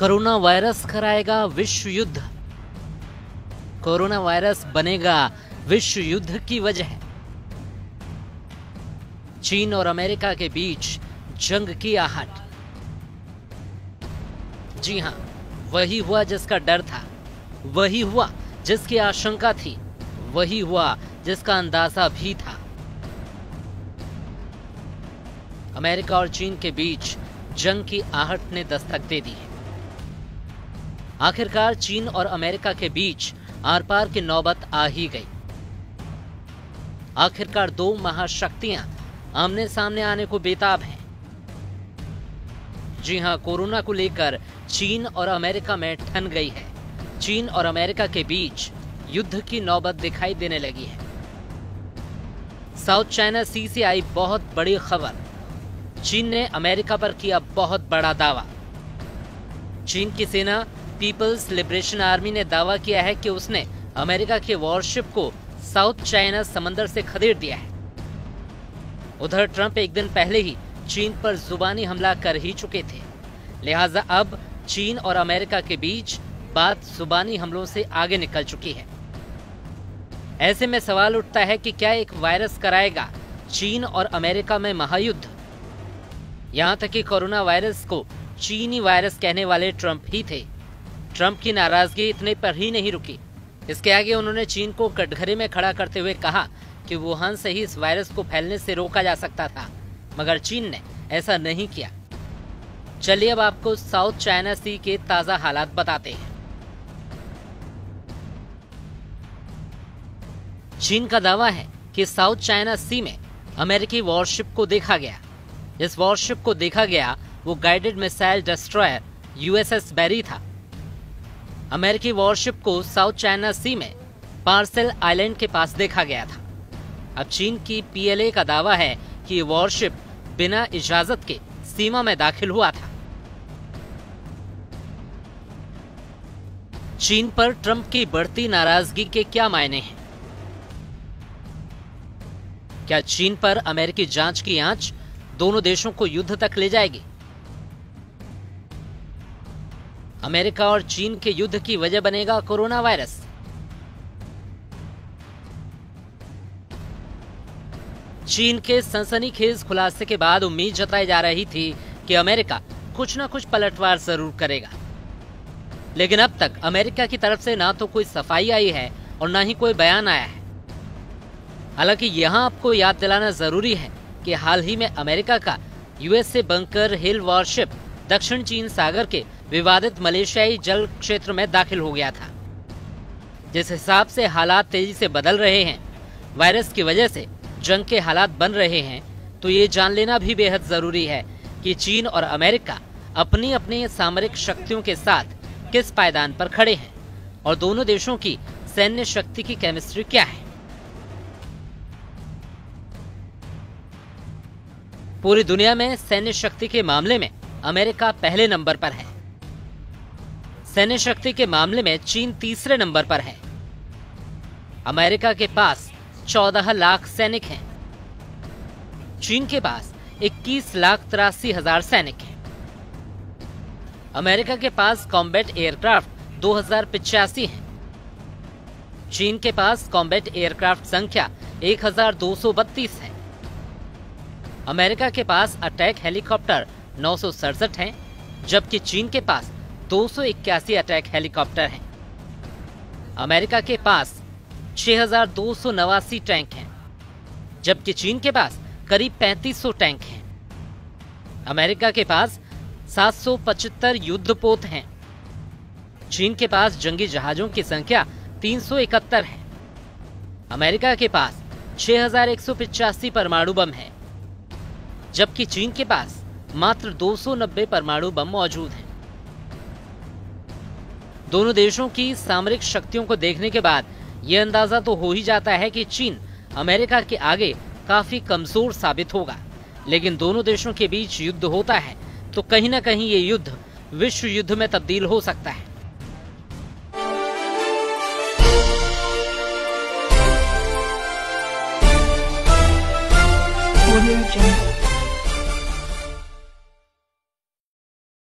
Corona virus कराएगा विश्व युद्ध। कोरोना वायरस बनेगा विश्व युद्ध की वजह। चीन और अमेरिका के बीच जंग की आहट। जी हाँ, वही हुआ जिसका डर था, वही हुआ जिसकी आशंका थी, वही हुआ जिसका अंदाज़ा भी था। अमेरिका और चीन के बीच जंग की आहट ने दस्तक दे दी है। आखिरकार चीन और अमेरिका के बीच आर पार की नौबत आ ही गई। आखिरकार दो महाशक्तियाँ आमने सामने आने को बेताब हैं। जी हाँ, कोरोना को लेकर चीन और अमेरिका में ठन गई है। चीन और अमेरिका के बीच युद्ध की नौबत दिखाई देने लगी है। साउथ चाइना सी से आई बहुत बड़ी खबर। चीन ने अमेरिका पर किया बहुत बड़ा दावा। चीन की सेना पीपल्स लिबरेशन आर्मी ने दावा किया है कि उसने अमेरिका के वॉरशिप को साउथ चाइना समंदर से खदेड़ दिया है। उधर ट्रंप एक दिन पहले ही चीन पर जुबानी हमला कर ही चुके थे। लिहाजा अब चीन और अमेरिका के बीच बात जुबानी हमलों से आगे निकल चुकी है। ऐसे में सवाल उठता है कि क्या एक वायरस कराएगा चीन और अमेरिका में महायुद्ध? यहाँ तक कि कोरोना वायरस को चीनी वायरस कहने वाले ट्रंप ही थे। ट्रंप की नाराज़गी इतने पर ही नहीं रुकी। इसके आगे उन्होंने चीन को कटघरे में खड़ा करते हुए कहा कि वुहान से ही इस वायरस को फैलने से रोका जा सकता था, मगर चीन ने ऐसा नहीं किया। चलिए अब आपको साउथ चाइना सी के ताज़ा हालात बताते हैं। चीन का दावा है कि साउथ चाइना सी में अमेरिकी वॉरशिप को देखा गया। जिस वॉरशिप को देखा गया, वो guided missile destroyer USS Barry था। अमेरिकी वॉरशिप को साउथ चाइना सी में पार्सल आइलैंड के पास देखा गया था। अब चीन की पीएलए का दावा है कि वॉरशिप बिना इजाज़त के सीमा में दाखिल हुआ था। चीन पर ट्रंप की बढ़ती नाराज़गी के क्या मायने हैं? क्या चीन पर अमेरिकी जाँच की आँच दोनों देशों को युद्ध तक ले जाएगी? अमेरिका और चीन के युद्ध की वजह बनेगा कोरोना वायरस। चीन के सनसनीखेज खुलासे के बाद उम्मीद जताई जा रही थी कि अमेरिका कुछ न कुछ पलटवार ज़रूर करेगा। लेकिन अब तक अमेरिका की तरफ़ से ना तो कोई सफ़ाई आई है और ना ही कोई बयान आया है। हालाँकि यहाँ आपको याद दिलाना ज़रूरी है कि हाल ही में अमेरिका का यूएसए बंकर हिल वॉरशिप दक्षिण चीन सागर के विवादित मलेशियाई जल क्षेत्र में दाखिल हो गया था। जिस हिसाब से हालात तेज़ी से बदल रहे हैं, वायरस की वजह से जंग के हालात बन रहे हैं तो ये जान लेना भी बेहद ज़रूरी है कि चीन और अमेरिका अपनी अपनी सामरिक शक्तियों के साथ किस पायदान पर खड़े हैं और दोनों देशों की सैन्य शक्ति की केमिस्ट्री क्या है। पूरी दुनिया में सैन्य शक्ति के मामले में अमेरिका पहले नंबर पर है। सैन्य शक्ति के मामले में चीन तीसरे नंबर पर है। अमेरिका के पास 14 लाख सैनिक हैं। चीन के पास 21 लाख तिरासी हज़ार सैनिक हैं। अमेरिका के पास कॉम्बैट एयरक्राफ्ट दो हज़ार है। चीन के पास कॉम्बैट एयरक्राफ्ट संख्या एक हज़ार दो सौ बत्तीस है। अमेरिका के पास अटैक हेलीकॉप्टर नौ है, जबकि चीन के पास दो सौ इक्यासी अटैक हेलीकॉप्टर हैं। अमेरिका के पास छह हज़ार दो सौ नवासी टैंक हैं, जबकि चीन के पास करीब 3500 टैंक हैं। अमेरिका के पास 775 युद्धपोत हैं। चीन के पास जंगी जहाजों की संख्या 371 है। अमेरिका के पास छह परमाणु बम है, जबकि चीन के पास मात्र 290 परमाणु बम मौजूद हैं। दोनों देशों की सामरिक शक्तियों को देखने के बाद ये अंदाज़ा तो हो ही जाता है कि चीन अमेरिका के आगे काफ़ी कमज़ोर साबित होगा लेकिन दोनों देशों के बीच युद्ध होता है तो कहीं ना कहीं ये युद्ध विश्व युद्ध में तब्दील हो सकता है.